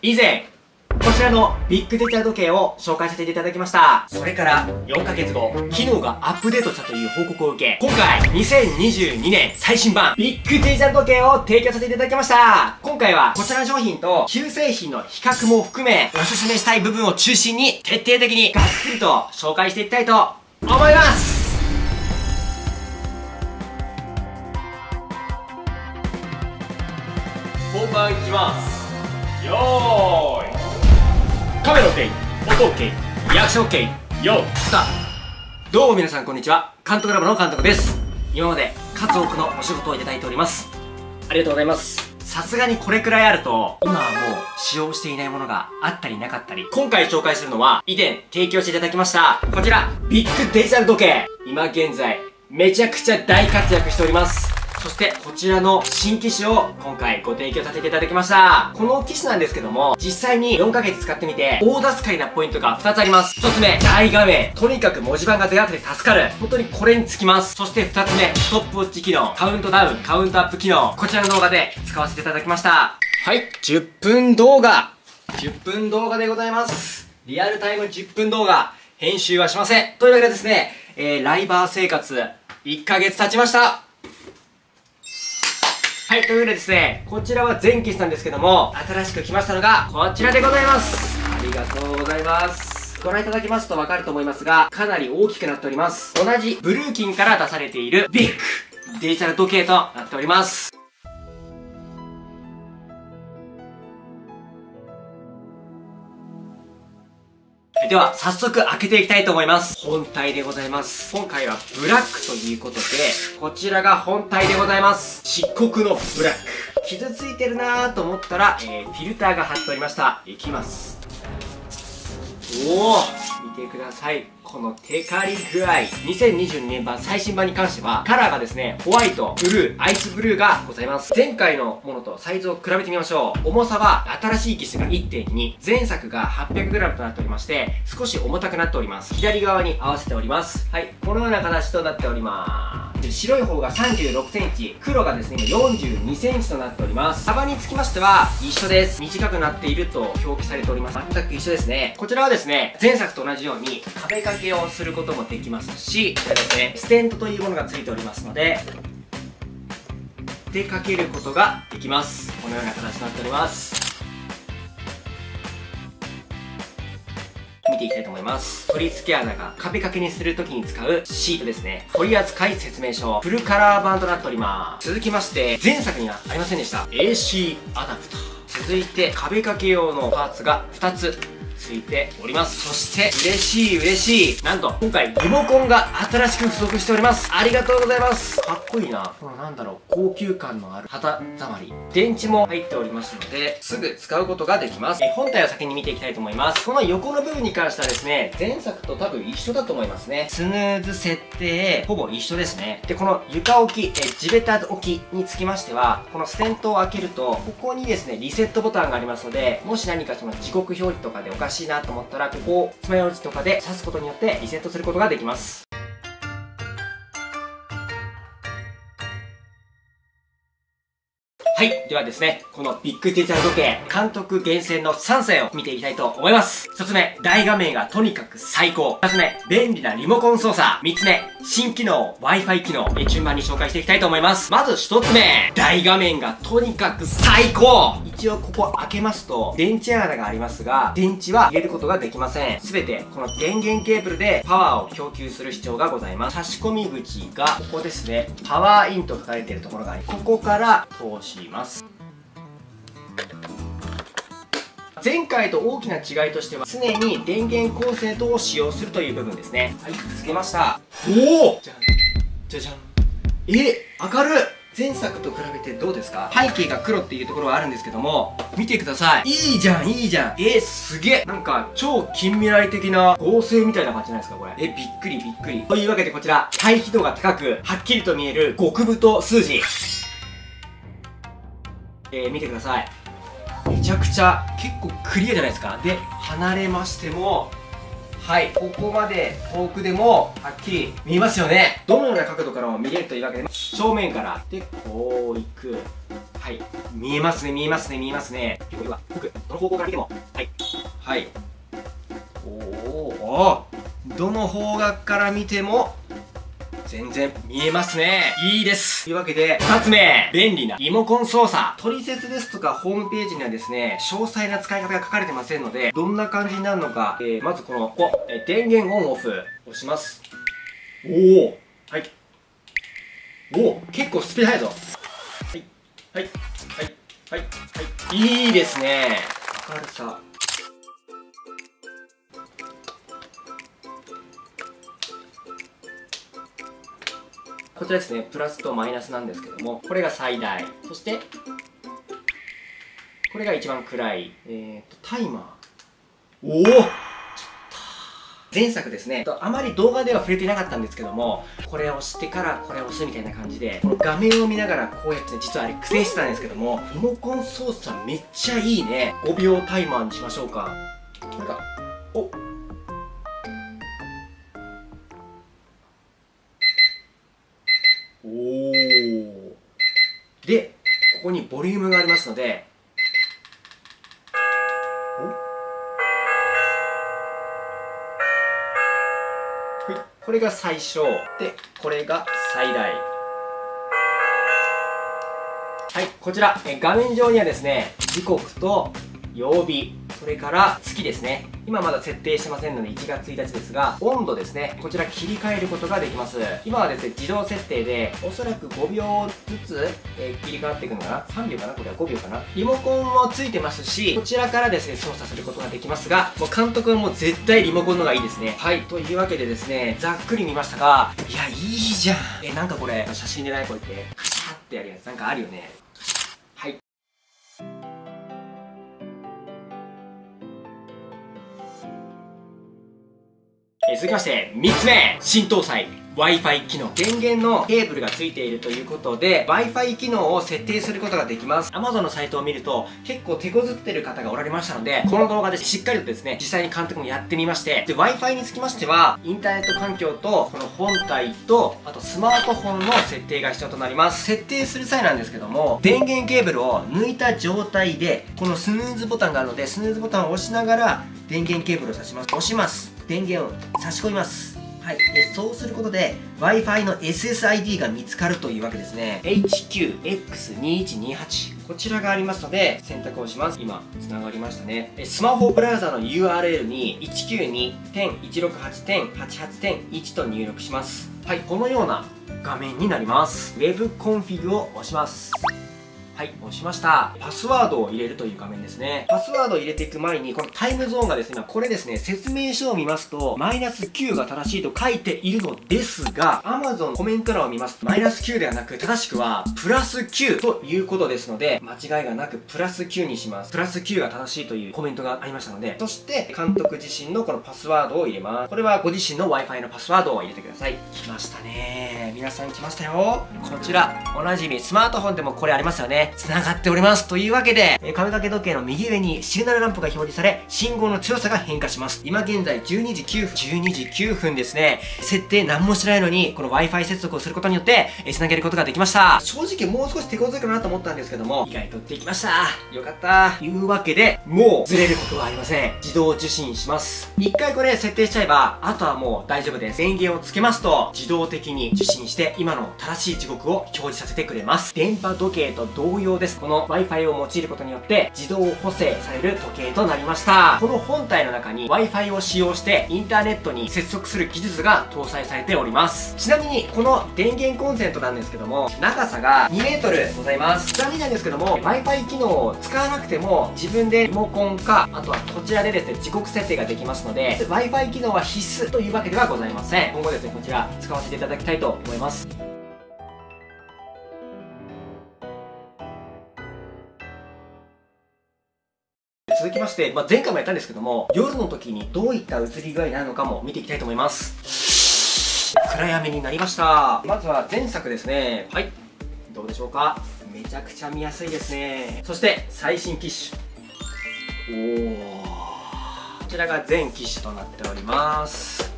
以前、こちらのビッグデジタル時計を紹介させていただきました。それから4ヶ月後、機能がアップデートしたという報告を受け、今回2022年最新版ビッグデジタル時計を提供させていただきました。今回はこちらの商品と旧製品の比較も含め、おすすめしたい部分を中心に徹底的にがっつりと紹介していきたいと思います本番いきますよーい。カメラ OK 音 OK リアクション OK よスターどうも皆さんこんにちは。監督ラボの監督です。今まで数多くのお仕事をいただいております。ありがとうございます。さすがにこれくらいあると今はもう使用していないものがあったりなかったり。今回紹介するのは以前提供していただきましたこちらビッグデジタル時計。今現在めちゃくちゃ大活躍しておりますそしてこちらの新機種を今回ご提供させていただきました。この機種なんですけども、実際に4ヶ月使ってみて、大助かりなポイントが2つあります。1つ目、大画面。とにかく文字盤がでかくて助かる。本当にこれにつきます。そして2つ目、ストップウォッチ機能、カウントダウン、カウントアップ機能。こちらの動画で使わせていただきました。はい、10分動画。10分動画でございます。リアルタイム10分動画。編集はしません。というわけでですね、えー、ライバー生活1ヶ月経ちました。はい、というわけでですね、こちらは前期なんですけども、新しく来ましたのが、こちらでございます。ありがとうございます。ご覧いただきますとわかると思いますが、かなり大きくなっております。同じブルーキンから出されているビッグデジタル時計となっております。では、早速開けていきたいと思います。本体でございます。今回はブラックということで、こちらが本体でございます。漆黒のブラック。傷ついてるなーと思ったら、えー、フィルターが貼っておりました。いきます。おお見てください。このテカリ具合。2022年版最新版に関しては、カラーがですね、ホワイト、ブルー、アイスブルーがございます。前回のものとサイズを比べてみましょう。重さは、新しい機種が1.2、前作が 800g となっておりまして、少し重たくなっております。左側に合わせております。はい。このような形となっております。白い方が36センチ、黒がですね、42センチとなっております。幅につきましては、一緒です。短くなっていると表記されております。全く一緒ですね。こちらはですね、前作と同じように、壁掛けをすることもできますし、こちらですね、ステントというものがついておりますので、でかけることができます。このような形になっております。見ていきたいと思います。取り付け穴が壁掛けにするときに使うシートですね。取扱説明書。フルカラー版となっております。続きまして、前作にはありませんでした。AC アダプター。続いて、壁掛け用のパーツが2つついております。そして嬉しい嬉しい。なんと今回リモコンが新しく付属しております。ありがとうございます。かっこいいな。このなんだろう高級感のある旗触り。電池も入っておりますのですぐ使うことができます。え本体を先に見ていきたいと思います。この横の部分に関してはですね前作と多分一緒だと思いますね。スヌーズ設定ほぼ一緒ですね。でこの床置きえ地べた置きにつきましてはこのステントを開けるとここにですねリセットボタンがありますのでもし何かその時刻表示とかでおかしいなと思ったらここを爪楊枝とかで刺すことによってリセットすることができます。はい。ではですね、このビッグデジタル時計、監督厳選の3選を見ていきたいと思います。1つ目、大画面がとにかく最高。2つ目、便利なリモコン操作。3つ目、新機能、Wi-Fi 機能。順番に紹介していきたいと思います。まず1つ目、大画面がとにかく最高一応ここ開けますと、電池穴がありますが、電池は入れることができません。すべて、この電源ケーブルでパワーを供給する必要がございます。差し込み口が、ここですね、パワーインと書かれているところがあり、ここから通します。前回と大きな違いとしては常に電源コンセントを使用するという部分ですね。はいつけました。おお！じゃんじゃじゃん。え明る。い前作と比べてどうですか？背景が黒っていうところはあるんですけども見てください。いいじゃんいいじゃん。えー、すげえ。なんか超近未来的な合成みたいな感じじゃないですかこれ。えびっくりびっくり。というわけでこちら。対比度が高くはっきりと見える極太数字えー、見てください。めちゃくちゃ結構クリアじゃないですか。で離れましてもはいここまで遠くでもはっきり見えますよね。どのような角度からも見れるというわけで正面からでこういく。はい見えますね見えますね見えますね。これは僕どの方向から見てもはいはい。おおどの方角から見ても全然見えますね。いいです。というわけで、二つ目、便利なリモコン操作。取説ですとかホームページにはですね、詳細な使い方が書かれてませんので、どんな感じになるのか、えー、まずこの、こえ電源オンオフ押します。おおはい。おお結構スピード速いぞ。はい。はい。はい。はい。はい。いいですね。明るさ。こちらですねプラスとマイナスなんですけどもこれが最大。そしてこれが一番暗い。えー、とタイマー。おお前作ですね。あまり動画では触れていなかったんですけどもこれを押してからこれを押すみたいな感じでこの画面を見ながらこうやって実はあれ苦戦してたんですけどもリモコン操作めっちゃいいね。5秒タイマーにしましょうか。なんかでここにボリュームがありますので。これが最小。でこれが最大。はいこちら。画面上にはですね時刻と曜日。それから月ですね。今まだ設定してませんので1月1日ですが温度ですね。こちら切り替えることができます。今はですね自動設定でおそらく5秒ずつ、えー、切り替わっていくのかな？3秒かな？これは5秒かな？リモコンもついてますしこちらからですね操作することができますがもう監督はもう絶対リモコンの方がいいですね。はい。というわけでですねざっくり見ましたがいやいいじゃん。えなんかこれ写真でないこうやってカシャってやるやつなんかあるよね続きまして、3つ目新搭載 Wi-Fi 機能。電源のケーブルが付いているということで、Wi-Fi 機能を設定することができます。Amazon のサイトを見ると、結構手こずってる方がおられましたので、この動画でしっかりとですね、実際に監督もやってみまして、で、Wi-Fi につきましては、インターネット環境と、この本体と、あとスマートフォンの設定が必要となります。設定する際なんですけども、電源ケーブルを抜いた状態で、このスヌーズボタンがあるので、スヌーズボタンを押しながら、電源ケーブルを挿します。押します。電源を差し込みます。はい、でそうすることで Wi-Fi の SSID が見つかるというわけですね。HQX2128 こちらがありますので選択をします。今つながりましたね。スマホブラウザの URL に192.168.88.1と入力します。はい。このような画面になります。Web コンフィグを押します。はい押しました。パスワードを入れるという画面ですね。パスワードを入れていく前にこのタイムゾーンがですねこれですね説明書を見ますとマイナス9が正しいと書いているのですが Amazon コメント欄を見ますとマイナス9ではなく正しくはプラス9ということですので間違いがなくプラス9にします。プラス9が正しいというコメントがありましたのでそして監督自身のこのパスワードを入れます。これはご自身の Wi-Fi のパスワードを入れてください。来ましたね。皆さん来ましたよ。こちらおなじみスマートフォンでもこれありますよね。繋がっております。というわけで、え髪掛け時計の右上にシグナルランプが表示され、信号の強さが変化します。今現在12時9分、12時9分ですね。設定何もしないのに、この Wi-Fi 接続をすることによって、え繋げることができました。正直もう少し手こずるかなと思ったんですけども、意外とできました。よかった。というわけで、もうずれることはありません。自動受信します。一回これ設定しちゃえば、あとはもう大丈夫です。電源をつけますと、自動的に受信して、今の正しい時刻を表示させてくれます。電波時計と同様です。この Wi-Fi を用いることによって自動補正される時計となりました。この本体の中に Wi-Fi を使用してインターネットに接続する技術が搭載されております。ちなみにこの電源コンセントなんですけども長さが 2m ございます。ちなみになんですけども Wi-Fi 機能を使わなくても自分でリモコンかあとはこちらでですね時刻設定ができますので Wi-Fi 機能は必須というわけではございません。今後ですねこちら使わせていただきたいと思います。きまして、まあ、前回もやったんですけども夜の時にどういった映り具合なのかも見ていきたいと思います。暗闇になりました。まずは前作ですね。はい。どうでしょうか？めちゃくちゃ見やすいですね。そして最新機種。おおこちらが全機種となっております。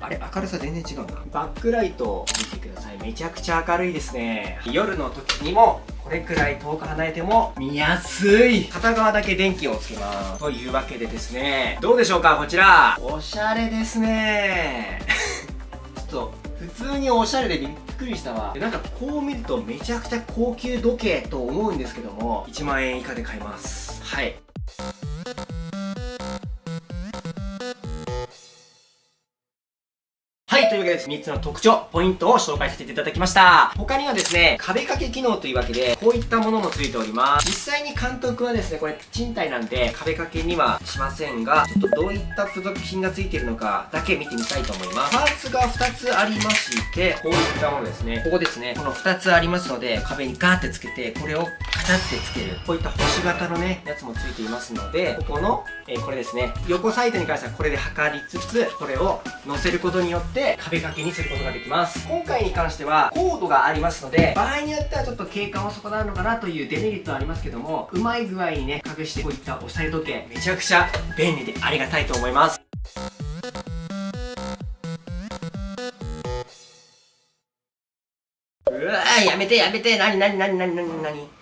あれ明るさ全然違うな。バックライト見てください。めちゃくちゃ明るいですね。夜の時にもこれくらい遠く離れても見やすい。片側だけ電気をつけます。というわけでですねどうでしょうかこちら。おしゃれですね。ちょっと普通におしゃれでびっくりしたわ。でなんかこう見るとめちゃくちゃ高級時計と思うんですけども1万円以下で買います。はいで3つの特徴、ポイントを紹介させていただきました。他にはですね、壁掛け機能というわけで、こういったものも付いております。実際に監督はですね、これ賃貸なんで壁掛けにはしませんが、ちょっとどういった付属品が付いているのかだけ見てみたいと思います。パーツが2つありまして、こういったものですね。ここですね、この2つありますので、壁にガーってつけて、これをカチャってつける。こういった星型のね、やつも付いていますので、ここの、えー、これですね、横サイドに関してはこれで測りつつ、これを乗せることによって、壁掛けにすることができます。今回に関してはコードがありますので場合によってはちょっと景観を損なうのかなというデメリットはありますけどもうまい具合にね隠してこういったおしゃれ時計めちゃくちゃ便利でありがたいと思います。うわやめてやめて。なになになになになになに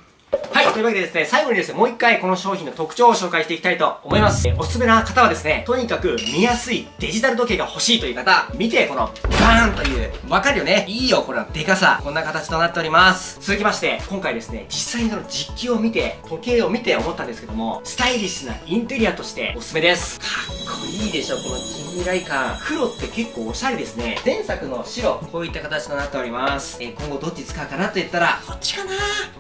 はい、というわけでですね、最後にですね、もう一回この商品の特徴を紹介していきたいと思います。えおすすめな方はですね、とにかく見やすいデジタル時計が欲しいという方、見て、このバーンという、わかるよねいいよ、これはデカさ。こんな形となっております。続きまして、今回ですね、実際にその実機を見て、時計を見て思ったんですけども、スタイリッシュなインテリアとしておすすめです。かっこいいでしょ、この近未来感。黒って結構おしゃれですね。前作の白、こういった形となっております。え今後どっち使うかなと言ったら、こっちかな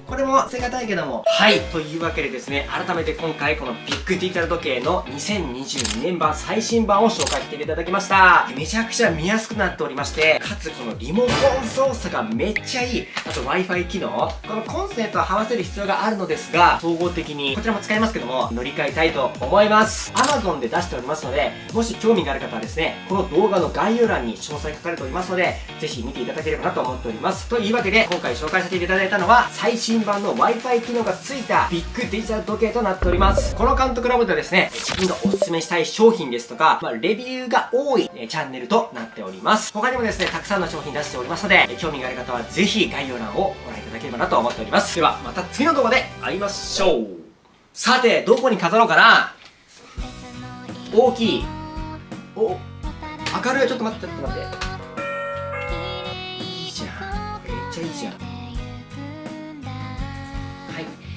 これも捨てがたいけども、はいというわけでですね改めて今回このビッグディジタル時計の2022年版最新版を紹介していただきました。めちゃくちゃ見やすくなっておりましてかつこのリモコン操作がめっちゃいい。あと Wi-Fi 機能このコンセントを合わせる必要があるのですが総合的にこちらも使いますけども乗り換えたいと思います。Amazon で出しておりますのでもし興味がある方はですねこの動画の概要欄に詳細書かれておりますのでぜひ見ていただければなと思っております。というわけで今回紹介させていただいたのは最新版の Wi-Fi 機能が付いたビッグデジタル時計となっております。この監督ラボではですね自分がおすすめしたい商品ですとか、まあ、レビューが多いチャンネルとなっております。他にもですねたくさんの商品出しておりますので興味がある方はぜひ概要欄をご覧いただければなと思っております。ではまた次の動画で会いましょう。さてどこに飾ろうかな？大きい。お明るい。ちょっと待ってちょっと待って。いいじゃん。めっちゃいいじゃん。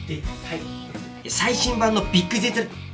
ではい。最新版のビッグデータ